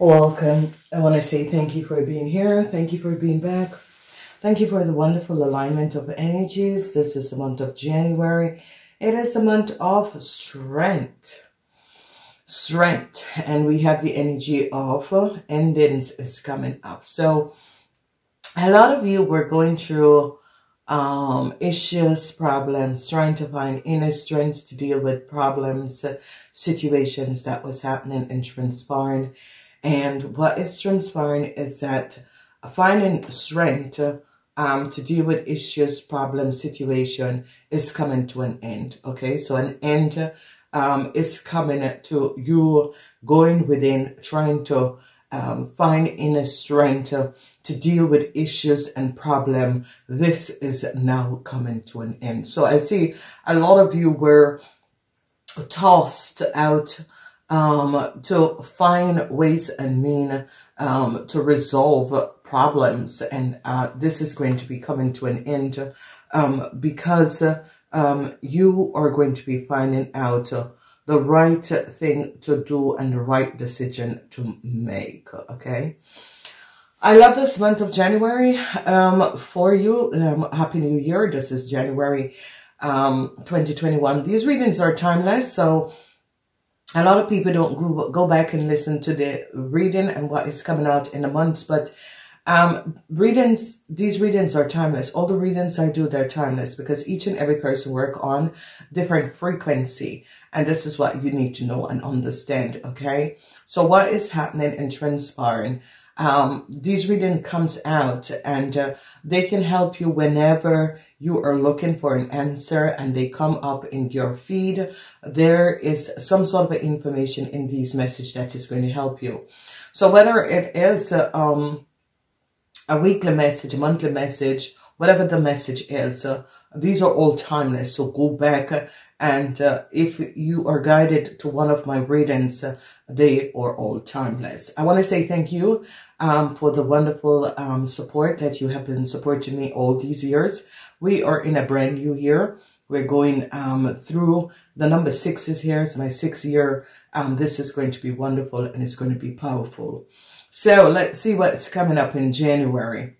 Welcome. I want to say thank you for being here. Thank you for being back. Thank you for the wonderful alignment of energies. This is the month of January. It is the month of strength. Strength. And we have the energy of endings is coming up. So a lot of you were going through um, issues, problems, trying to find inner strength to deal with problems, situations that was happening and transpiring. And what is transpiring is that finding strength um, to deal with issues, problems, situation is coming to an end. Okay, so an end um, is coming to you going within, trying to um, find inner strength to, to deal with issues and problem. This is now coming to an end. So I see a lot of you were tossed out um, to find ways and mean um, to resolve problems. And uh, this is going to be coming to an end um, because um, you are going to be finding out uh, the right thing to do and the right decision to make. Okay. I love this month of January um, for you. Um, Happy New Year. This is January um, 2021. These readings are timeless. So a lot of people don't go, back and listen to the reading and what is coming out in a month, but um, readings, these readings are timeless. All the readings I do, they're timeless because each and every person work on different frequency. And this is what you need to know and understand, okay? So what is happening and transpiring? Um, these reading comes out and uh, they can help you whenever you are looking for an answer and they come up in your feed. There is some sort of information in these message that is going to help you. So whether it is uh, um, a weekly message, a monthly message, whatever the message is, uh, these are all timeless. So go back and uh, if you are guided to one of my readings, uh, they are all timeless. I want to say thank you um, for the wonderful um, support that you have been supporting me all these years. We are in a brand new year. We're going um, through the number six is here. It's my sixth year. Um, this is going to be wonderful and it's going to be powerful. So let's see what's coming up in January.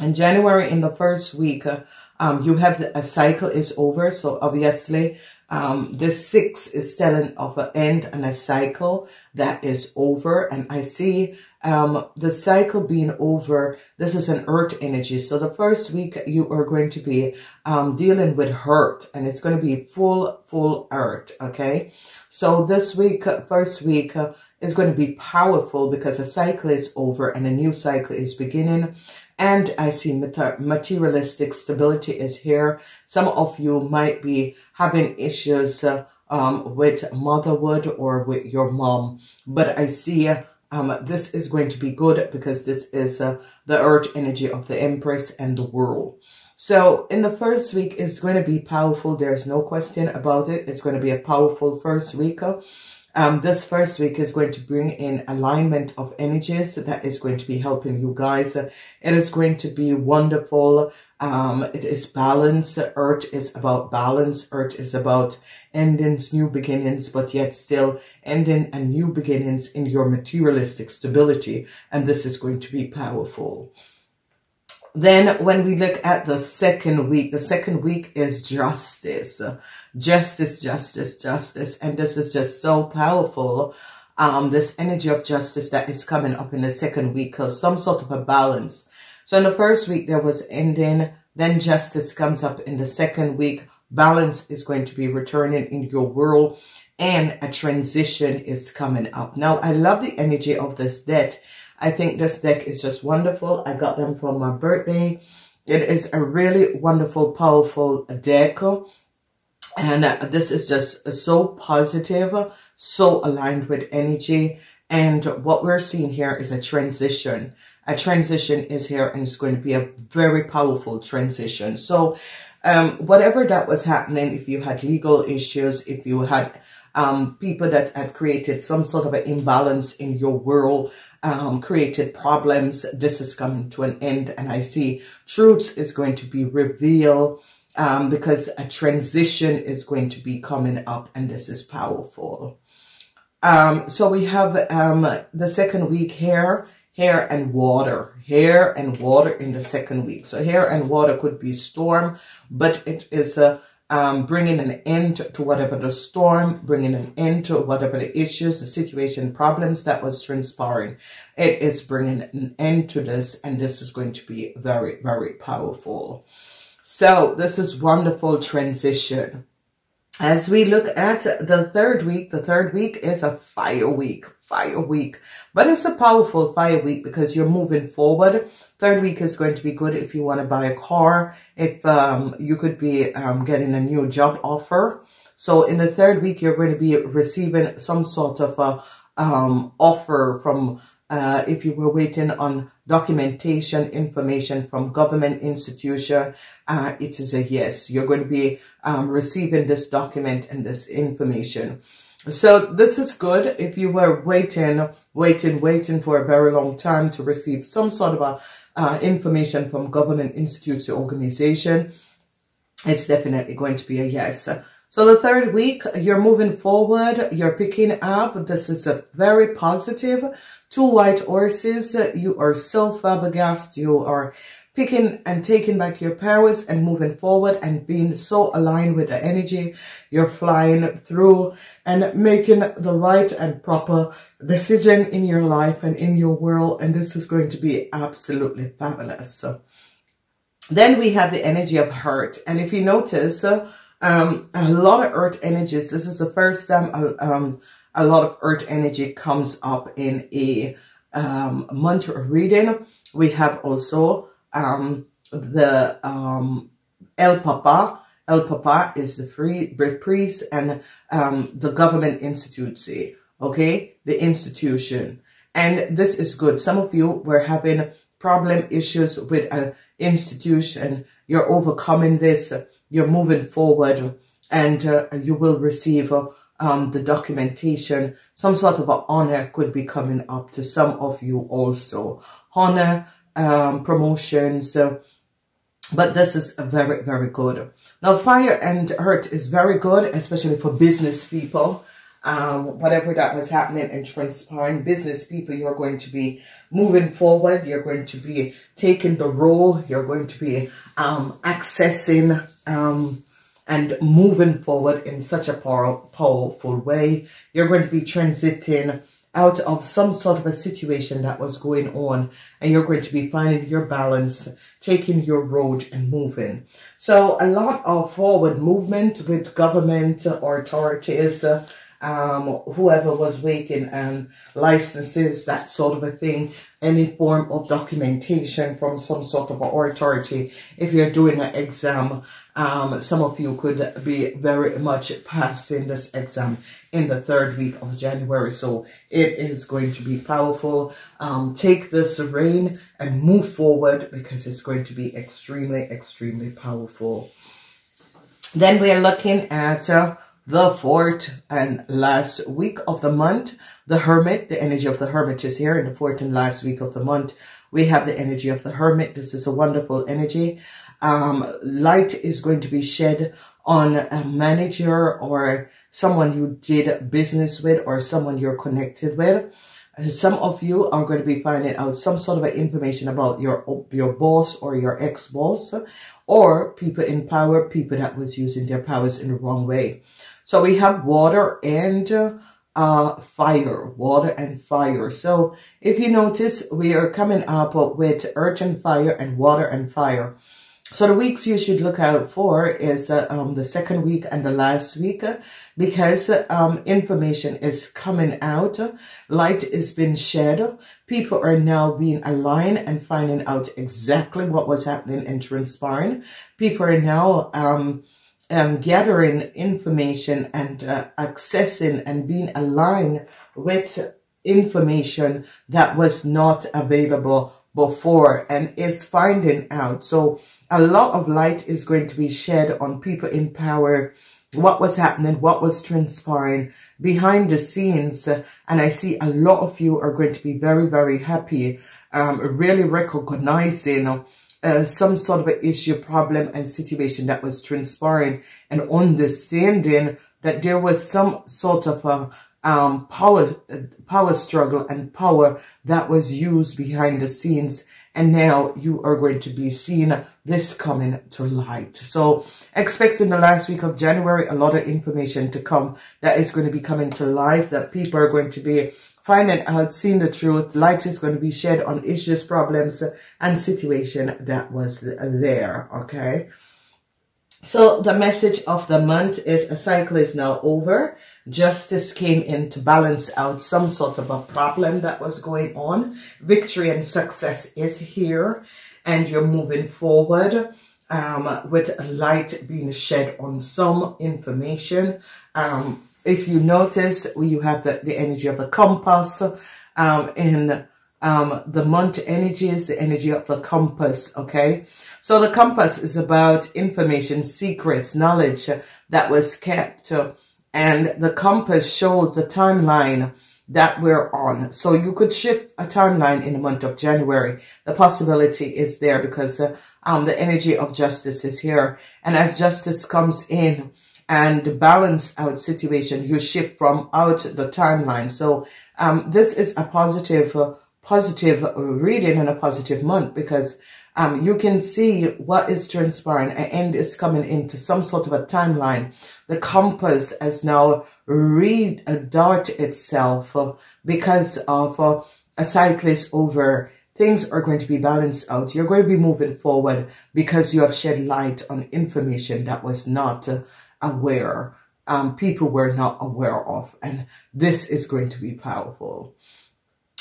In January, in the first week, uh, um, you have the, a cycle is over. So obviously, um, this six is telling of an end and a cycle that is over. And I see um, the cycle being over. This is an earth energy. So the first week you are going to be um, dealing with hurt and it's going to be full, full earth. Okay. So this week, first week, is going to be powerful because a cycle is over and a new cycle is beginning. And I see materialistic stability is here. Some of you might be having issues uh, um, with motherhood or with your mom. But I see um, this is going to be good because this is uh, the earth energy of the Empress and the world. So in the first week, it's going to be powerful. There's no question about it. It's going to be a powerful first week. Um, this first week is going to bring in alignment of energies that is going to be helping you guys. It is going to be wonderful. Um, it is balance. Earth is about balance. Earth is about endings, new beginnings, but yet still ending and new beginnings in your materialistic stability. And this is going to be powerful. Then when we look at the second week, the second week is justice. Justice, justice, justice. And this is just so powerful. Um, this energy of justice that is coming up in the second week because some sort of a balance. So in the first week, there was ending. Then justice comes up in the second week. Balance is going to be returning in your world and a transition is coming up. Now, I love the energy of this deck I think this deck is just wonderful. I got them for my birthday. It is a really wonderful, powerful deck. And uh, this is just so positive, so aligned with energy. And what we're seeing here is a transition. A transition is here and it's going to be a very powerful transition. So um, whatever that was happening, if you had legal issues, if you had um, people that had created some sort of an imbalance in your world, um, created problems. This is coming to an end. And I see truths is going to be revealed um, because a transition is going to be coming up and this is powerful. Um, so we have um, the second week here, air and water, air and water in the second week. So air and water could be storm, but it is a um, bringing an end to whatever the storm, bringing an end to whatever the issues, the situation, problems that was transpiring. It is bringing an end to this, and this is going to be very, very powerful. So this is wonderful transition. As we look at the third week, the third week is a fire week, fire week. But it's a powerful fire week because you're moving forward. Third week is going to be good if you want to buy a car, if um, you could be um, getting a new job offer. So in the third week, you're going to be receiving some sort of a um, offer from uh, if you were waiting on documentation information from government institution, uh, it is a yes. You're going to be um, receiving this document and this information. So this is good if you were waiting, waiting, waiting for a very long time to receive some sort of a, uh, information from government institute or organization. It's definitely going to be a yes. So the third week, you're moving forward, you're picking up. This is a very positive. Two white horses, you are so flabbergasted, you are picking and taking back your powers and moving forward and being so aligned with the energy. You're flying through and making the right and proper decision in your life and in your world. And this is going to be absolutely fabulous. So then we have the energy of hurt. And if you notice, um, a lot of earth energies. This is the first time um, a lot of earth energy comes up in a um, mantra reading. We have also um, the um, El Papa. El Papa is the free priest and um, the government institute, okay? The institution. And this is good. Some of you were having problem issues with an institution. You're overcoming this you're moving forward and uh, you will receive uh, um, the documentation. Some sort of an honor could be coming up to some of you also. Honor, um, promotions, uh, but this is very, very good. Now, fire and earth is very good, especially for business people. Um, whatever that was happening and transpiring, business people, you're going to be moving forward. You're going to be taking the role. You're going to be um, accessing um, and moving forward in such a power, powerful way. You're going to be transiting out of some sort of a situation that was going on and you're going to be finding your balance, taking your road and moving. So a lot of forward movement with government or authorities, um, whoever was waiting and licenses, that sort of a thing, any form of documentation from some sort of authority. If you're doing an exam, um, some of you could be very much passing this exam in the third week of January. So it is going to be powerful. Um, take this rain and move forward because it's going to be extremely, extremely powerful. Then we are looking at uh, the fourth and last week of the month. The Hermit, the energy of the Hermit is here in the fourth and last week of the month. We have the energy of the Hermit. This is a wonderful energy. Um, light is going to be shed on a manager or someone you did business with or someone you're connected with. Some of you are going to be finding out some sort of information about your, your boss or your ex-boss or people in power, people that was using their powers in the wrong way. So we have water and uh, fire, water and fire. So if you notice, we are coming up with earth and fire and water and fire. So the weeks you should look out for is uh, um, the second week and the last week because um, information is coming out. Light is being shed. People are now being aligned and finding out exactly what was happening and transpiring. People are now um, um, gathering information and uh, accessing and being aligned with information that was not available before and is finding out. So a lot of light is going to be shed on people in power, what was happening, what was transpiring behind the scenes. And I see a lot of you are going to be very, very happy, um, really recognizing uh, some sort of an issue, problem and situation that was transpiring and understanding that there was some sort of a um, power, power struggle and power that was used behind the scenes. And now you are going to be seeing this coming to light. So expect in the last week of January, a lot of information to come that is going to be coming to life that people are going to be finding out, seeing the truth. Light is going to be shed on issues, problems, and situation that was there. Okay. So the message of the month is a cycle is now over. Justice came in to balance out some sort of a problem that was going on. Victory and success is here and you're moving forward um, with light being shed on some information. Um, if you notice, you have the, the energy of the compass um, in um, the month energy is the energy of the compass, okay? So the compass is about information, secrets, knowledge that was kept. and the compass shows the timeline that we're on. So you could shift a timeline in the month of January. The possibility is there because uh, um, the energy of justice is here. And as justice comes in and balance out situation, you shift from out the timeline. So um, this is a positive uh, positive reading and a positive month because um, you can see what is transpiring. An end is coming into some sort of a timeline. The compass has now read a dart itself uh, because of uh, a cyclist over. Things are going to be balanced out. You're going to be moving forward because you have shed light on information that was not uh, aware. Um, people were not aware of. And this is going to be powerful.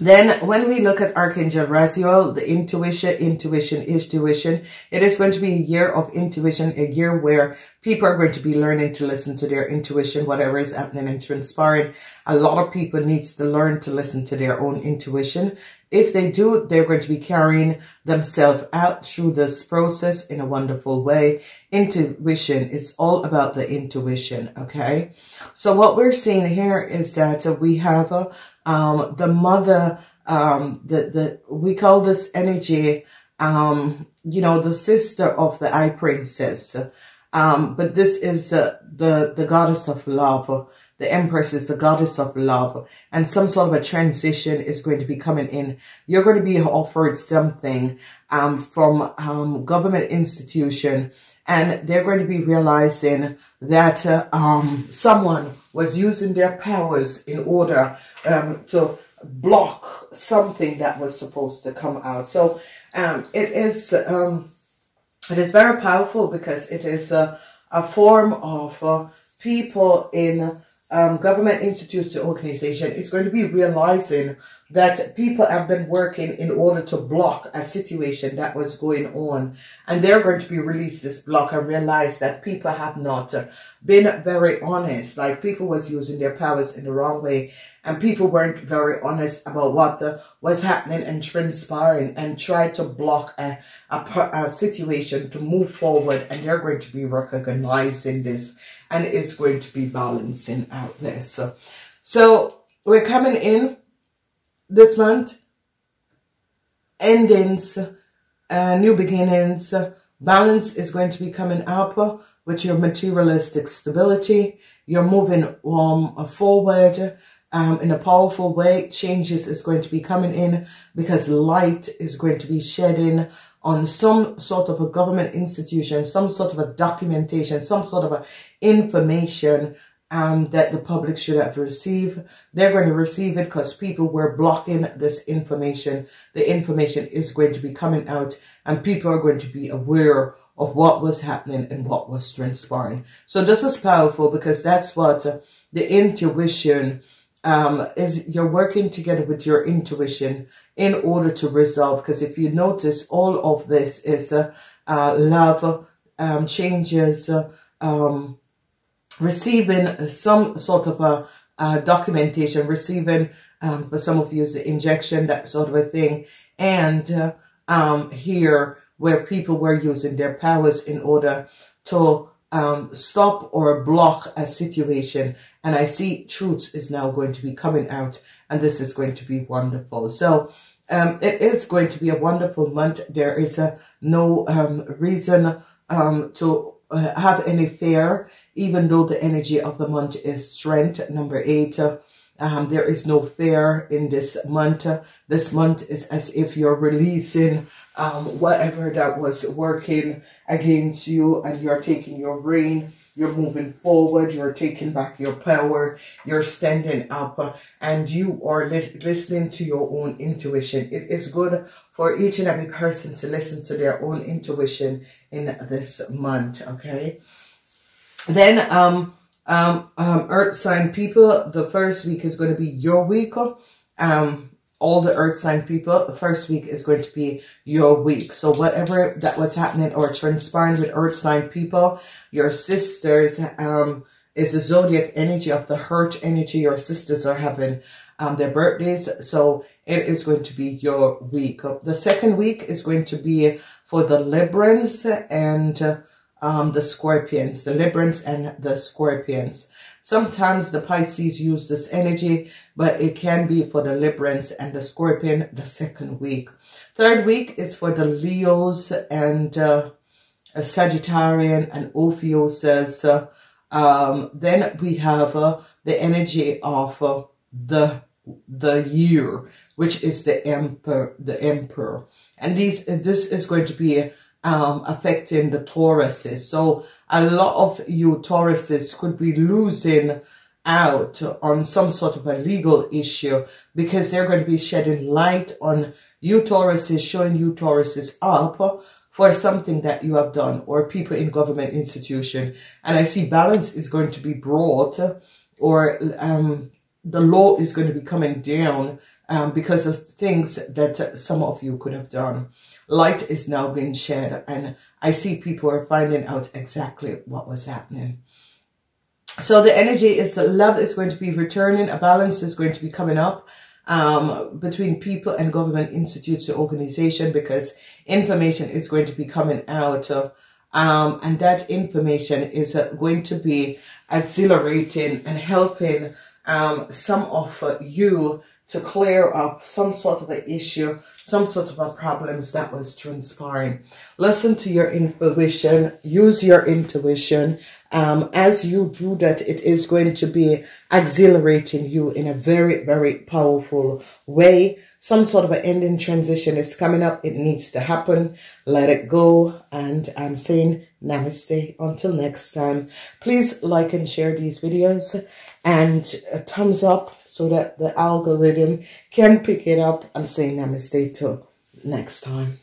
Then when we look at Archangel Raziel, the intuition, intuition is tuition. It is going to be a year of intuition, a year where people are going to be learning to listen to their intuition, whatever is happening and transpiring. A lot of people needs to learn to listen to their own intuition. If they do, they're going to be carrying themselves out through this process in a wonderful way. Intuition, it's all about the intuition, okay? So what we're seeing here is that we have a, um, the mother, um, the, the, we call this energy, um, you know, the sister of the eye princess. Um, but this is uh, the, the goddess of love. The empress is the goddess of love. And some sort of a transition is going to be coming in. You're going to be offered something um, from um, government institution. And they're going to be realizing that uh, um, someone was using their powers in order um, to block something that was supposed to come out. So um, it is um, it is very powerful because it is a, a form of uh, people in um, government institutes, the organization is going to be realizing that people have been working in order to block a situation that was going on. And they're going to be released this block and realize that people have not been very honest. Like people was using their powers in the wrong way and people weren't very honest about what the, was happening and transpiring and tried to block a, a, a situation to move forward. And they're going to be recognizing this and it's going to be balancing out this. So, so we're coming in this month, endings, uh, new beginnings, balance is going to be coming up with your materialistic stability. You're moving um, forward um, in a powerful way. Changes is going to be coming in because light is going to be shedding on some sort of a government institution, some sort of a documentation, some sort of a information um, that the public should have received. They're going to receive it because people were blocking this information. The information is going to be coming out and people are going to be aware of what was happening and what was transpiring. So this is powerful because that's what uh, the intuition um, is you're working together with your intuition in order to resolve. Because if you notice, all of this is uh, uh, love, um, changes, uh, um, receiving some sort of a, a documentation, receiving, um, for some of you, the injection, that sort of a thing. And uh, um, here, where people were using their powers in order to um, stop or block a situation. And I see truth is now going to be coming out and this is going to be wonderful. So um, it is going to be a wonderful month. There is no um, reason um, to uh, have any fear, even though the energy of the month is strength. Number eight, uh, Um, there is no fear in this month. This month is as if you're releasing um, whatever that was working against you and you're taking your reign you're moving forward. You're taking back your power. You're standing up and you are li listening to your own intuition. It is good for each and every person to listen to their own intuition in this month. Okay. Then, um, um, um, earth sign people, the first week is going to be your week. Um, all the earth sign people, the first week is going to be your week. So whatever that was happening or transpiring with earth sign people, your sisters, um, is the zodiac energy of the hurt energy. Your sisters are having um, their birthdays. So it is going to be your week. The second week is going to be for the Librans and uh, um, the Scorpions, the Librans and the Scorpions. Sometimes the Pisces use this energy, but it can be for the Librans and the Scorpion the second week. Third week is for the Leos and uh, Sagittarian and Ophiuchus. Uh, um, then we have uh, the energy of uh, the the year, which is the emperor, the emperor. And these, this is going to be um, affecting the Tauruses. So a lot of you Tauruses could be losing out on some sort of a legal issue because they're going to be shedding light on you Tauruses, showing you Tauruses up for something that you have done or people in government institution. And I see balance is going to be brought or um, the law is going to be coming down um, because of things that some of you could have done. Light is now being shed and I see people are finding out exactly what was happening. So the energy is that love is going to be returning, a balance is going to be coming up um, between people and government institutes or organization because information is going to be coming out uh, um, and that information is uh, going to be exhilarating and helping um, some of uh, you to clear up some sort of an issue, some sort of a problems that was transpiring. Listen to your intuition, use your intuition. Um, as you do that, it is going to be exhilarating you in a very, very powerful way. Some sort of an ending transition is coming up. It needs to happen. Let it go. And I'm saying namaste until next time. Please like and share these videos and a thumbs up so that the algorithm can pick it up and say namaste till next time.